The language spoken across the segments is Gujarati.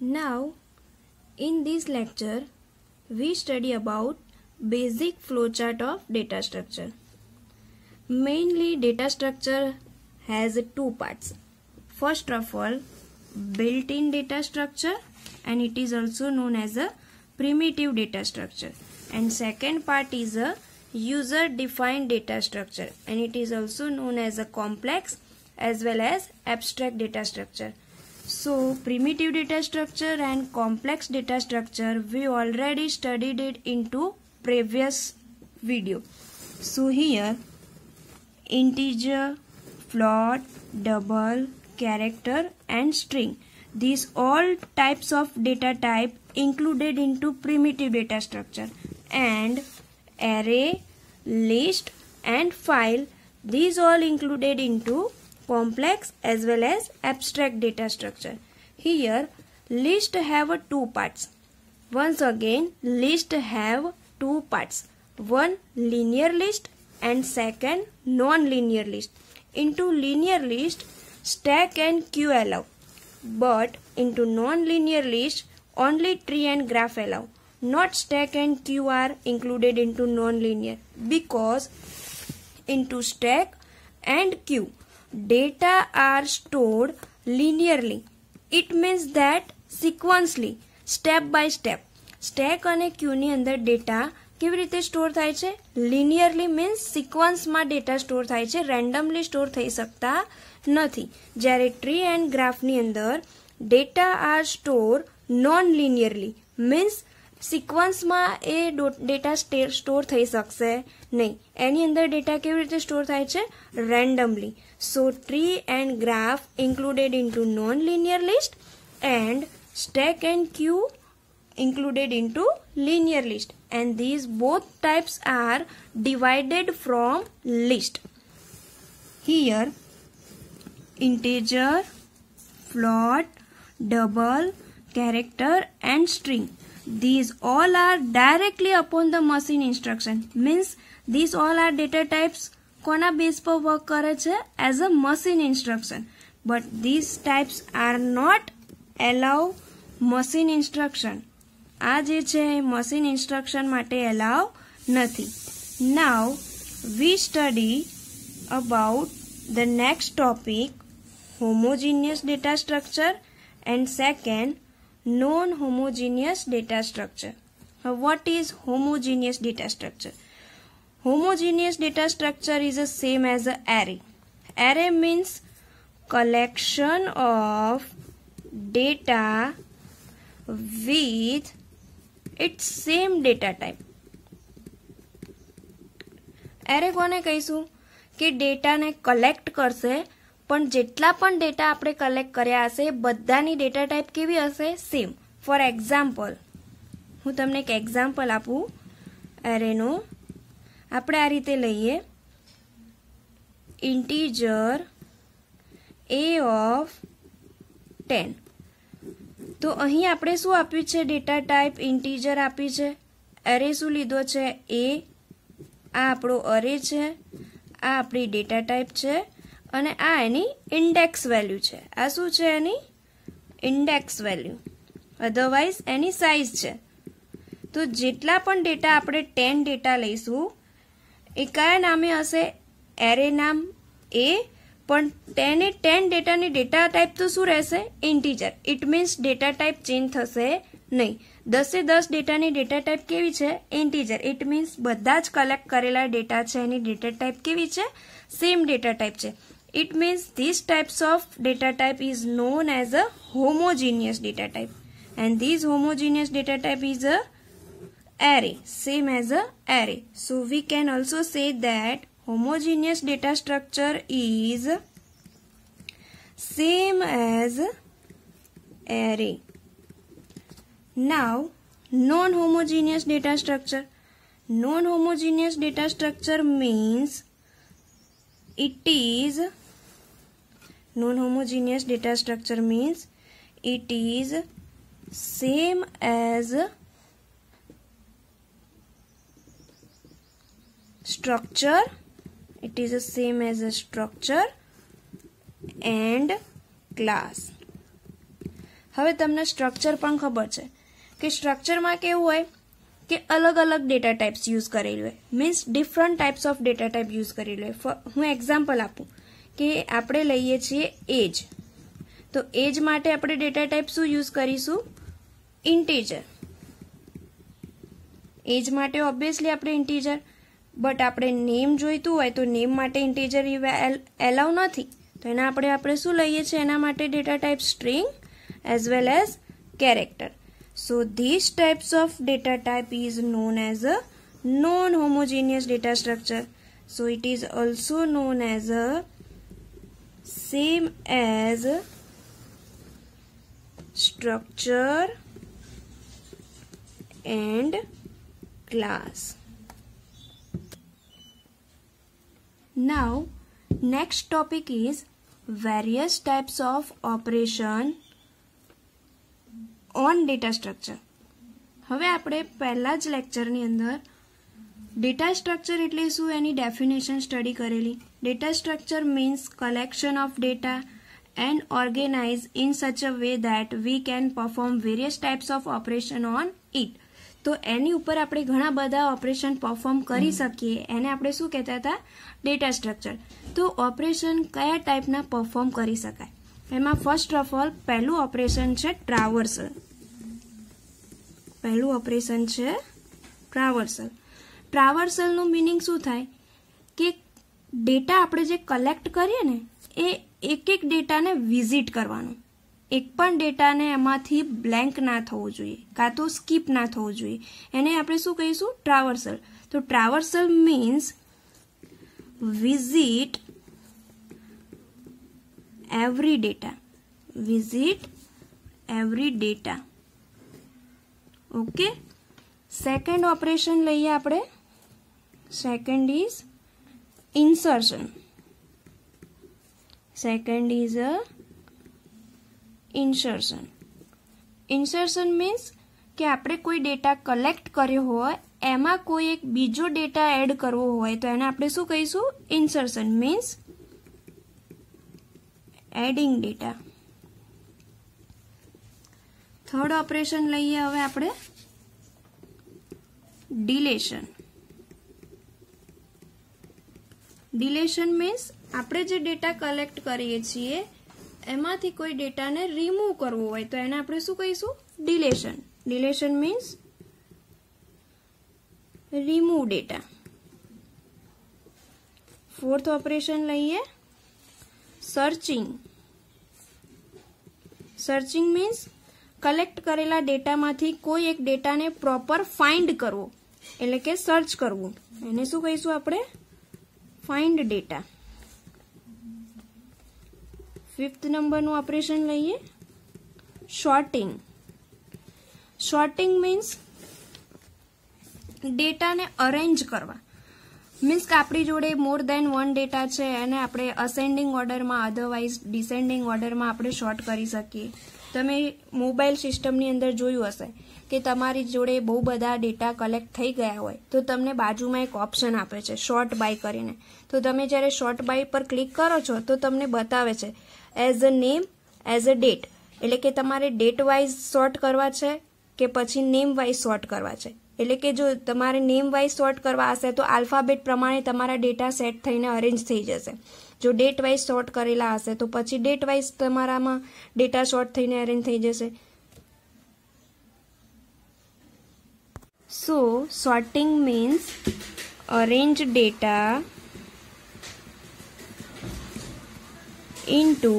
Now, in this lecture, we study about basic flowchart of data structure. Mainly data structure has two parts. First of all, built-in data structure and it is also known as a primitive data structure. And second part is a user-defined data structure and it is also known as a complex as well as abstract data structure. So primitive data structure and complex data structure we already studied it into previous video. So here integer, float, double, character and string. These all types of data type included into primitive data structure and array, list and file these all included into complex as well as abstract data structure. Here list have two parts. Once again list have two parts. One linear list and second non-linear list. Into linear list stack and queue allow but into non-linear list only tree and graph allow. Not stack and queue are included into non-linear because into stack and queue data are stored linearly. It means that sequentially, step by step. Stack અને ક્યુની અંદર ડેટા કેવી રીતે સ્ટોર થાય છે લિનિયરલી મીન્સ સિક્વન્સમાં ડેટા સ્ટોર થાય છે રેન્ડમલી સ્ટોર થઈ શકતા નથી જ્યારે ટ્રી એન્ડ ગ્રાફની અંદર data are store non linearly means સિક્વન્સમાં એ ડેટા સ્ટોર થઈ શકશે નહીં એની અંદર ડેટા કેવી રીતે સ્ટોર થાય છે randomly so tree and graph included into non linear list and stack and queue included into linear list and these both types are divided from list here integer float double character and string these all are directly upon the machine instruction means these all are data types kona base per work kare as a machine instruction but these types are not allow machine instruction aaj chhe machine instruction mate allow nothing now we study about the next topic homogeneous data structure and second non-homogeneous data structure. Now what is homogeneous data structure? Homogeneous data structure is the same as an array. Array means collection of data with its same data type. Array કોને કહીશું કે ડેટાને કલેક્ટ કરશે પણ જેટલા પણ ડેટા આપણે કલેક્ટ કર્યા હશે બધાની ડેટા ટાઈપ કેવી હશે સેમ ફોર એક્ઝામ્પલ હું તમને એક એક્ઝામ્પલ આપું એરેનું આપણે આ રીતે લઈએ ઇન્ટીજર એ ઓફ ટેન તો અહીં આપણે શું આપ્યું છે ડેટા ટાઈપ ઇન્ટીજર આપ્યું છે એરે શું લીધો છે એ આ આપણો અરે છે આ આપણી ડેટા ટાઈપ છે અને આ એની ઇન્ડેક્સ વેલ્યુ છે આ શું છે એની ઇન્ડેક્સ વેલ્યુ અધરવાઇઝ એની સાઇઝ છે તો જેટલા પણ ડેટા આપણે ટેન ડેટા લઈશું એ કયા નામે હશે એરે નામ એ પણ ટેને ટેન ડેટાની ડેટા ટાઈપ તો શું રહેશે integer it means data type change થશે નહીં દસે દસ ડેટાની ડેટા ટાઈપ કેવી છે ઇન્ટીજર ઇટ મીન્સ બધા જ કલેક્ટ કરેલા ડેટા છે એની ડેટા ટાઈપ કેવી છે સેમ ડેટા ટાઈપ છે It means these types of data type is known as a homogeneous data type. And this homogeneous data type is a array, same as a array. So we can also say that homogeneous data structure is same as array. Now, non-homogeneous data structure. Non-homogeneous data structure means it is Non-homogeneous data structure means it is same as structure it is the same as a structure and class હવે તમને સ્ટ્રક્ચર પણ ખબર છે કે સ્ટ્રક્ચરમાં કેવું હોય કે અલગ અલગ ડેટા ટાઈપ્સ યુઝ કરેલું હોય means different types of data type use કરેલું હોય હું એક્ઝામ્પલ આપું કે આપણે લઈએ છીએ એજ તો એજ માટે આપણે ડેટા ટાઈપ શું યુઝ કરીશું ઇન્ટીજર એજ માટે ઓબ્વિયસલી આપણે ઇન્ટીજર બટ આપણે નેમ જોઈતું હોય તો નેમ માટે ઇન્ટીજર એલાઉ નથી તો એના આપણે આપણે શું લઈએ છીએ એના માટે data type string as well as character so this types of data type is known as a non homogeneous data structure so it is also known as a same as structure and class. Now next topic is various types of operation on data structure હવે આપણે પહેલા જ લેક્ચરની અંદર ડેટા સ્ટ્રક્ચર એટલે શું એની ડેફિનેશન સ્ટડી કરેલી data structure means collection of data and organise in such a way that we can perform various types of operation on it તો એની ઉપર આપણે ઘણા બધા ઓપરેશન પરફોર્મ કરી શકીએ એને આપણે શું કહેતા હતા ડેટા સ્ટ્રક્ચર તો ઓપરેશન કયા ટાઈપના પરફોર્મ કરી શકાય એમાં ફર્સ્ટ ઓફ ઓલ પહેલું ઓપરેશન છે ટ્રાવર્સલ પહેલું ઓપરેશન છે ટ્રાવર્સલ ટ્રાવર્સલનું મિનિંગ શું થાય કે ડેટા આપણે જે કલેક્ટ કરીએ ને એ એક એક ડેટાને વિઝિટ કરવાનો એક પણ ડેટાને એમાંથી બ્લેન્ક ના થવો જોઈએ કાં તો સ્કીપ ના થવો જોઈએ એને આપણે શું કહીશું ટ્રાવર્સલ તો traversal means visit every data visit every data okay second operation લઈએ આપણે second is insertion second is a insertion insertion means કે આપણે કોઈ ડેટા કલેક્ટ કર્યો હોય એમાં કોઈ એક બીજો ડેટા એડ કરવો હોય તો એને આપણે શું કહીશું insertion means adding data third operation લઈએ હવે આપણે ડિલેશન ડિલેશન મીન્સ આપણે જે ડેટા કલેક્ટ કરીએ છીએ એમાંથી કોઈ ડેટાને રિમૂવ કરવો હોય તો એને આપણે શું કહીશું deletion deletion means remove data fourth operation લઈએ સર્ચિંગ સર્ચિંગ મીન્સ કલેક્ટ કરેલા ડેટામાંથી કોઈ એક ડેટાને પ્રોપર ફાઇન્ડ કરવો એટલે કે સર્ચ કરવું એને શું કહીશું આપણે ફાઇન્ડ ડેટા ફિફ્થ નંબરનું ઓપરેશન લઈએ શોર્ટિંગ શોર્ટિંગ મીન્સ ડેટાને અરેન્જ કરવા મીન્સ કે આપણી જોડે મોર દેન વન ડેટા છે અને આપણે અસેન્ડિંગ ઓર્ડરમાં અધરવાઇઝ ડિસેન્ડિંગ ઓર્ડરમાં આપણે શોર્ટ કરી શકીએ તમે મોબાઈલ સિસ્ટમની અંદર જોયું હશે કે તમારી જોડે બહુ બધા ડેટા કલેક્ટ થઈ ગયા હોય તો તમને બાજુમાં એક ઓપ્શન આપે છે શોર્ટ બાય કરીને તો તમે જ્યારે શોર્ટ બાય પર ક્લિક કરો છો તો તમને બતાવે છે as a name as a date એટલે કે તમારે ડેટ વાઇઝ શોર્ટ કરવા છે કે પછી નેમ વાઇઝ શોર્ટ કરવા છે એટલે કે જો તમારે નેમ વાઇઝ સોર્ટ કરવા હશે તો આલ્ફાબેટ પ્રમાણે તમારા ડેટા સેટ થઈને અરેન્જ થઈ જશે જો ડેટ વાઇઝ સોર્ટ કરેલા હશે તો પછી ડેટ વાઇઝ તમારામાં ડેટા સોર્ટ થઈને અરેન્જ થઈ જશે so sorting means arrange data into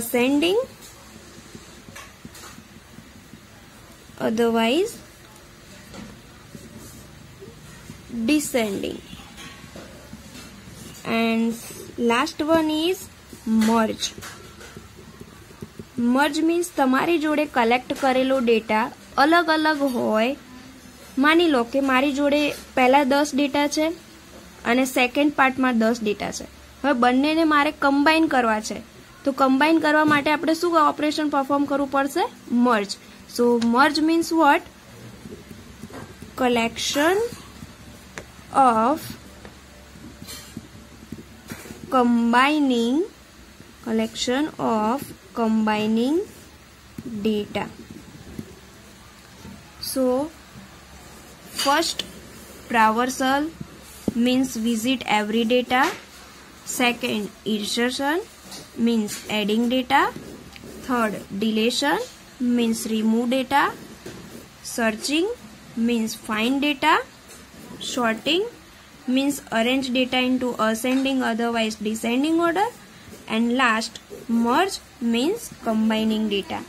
ascending otherwise descending and last one is merge merge means તમારી જોડે કલેક્ટ કરેલો ડેટા અલગ અલગ હોય માની લો કે મારી જોડે પહેલાં દસ ડેટા છે અને સેકન્ડ પાર્ટમાં દસ ડેટા છે હવે બંનેને મારે કમ્બાઈન કરવા છે તો કમ્બાઈન કરવા માટે આપણે શું ઓપરેશન પરફોર્મ કરવું પડશે merge So merge means what? Collection of combining collection of combining data. So first traversal means visit every data. Second insertion means adding data. Third deletion means remove data, searching means find data, sorting means arrange data into ascending otherwise descending order and last merge means combining data.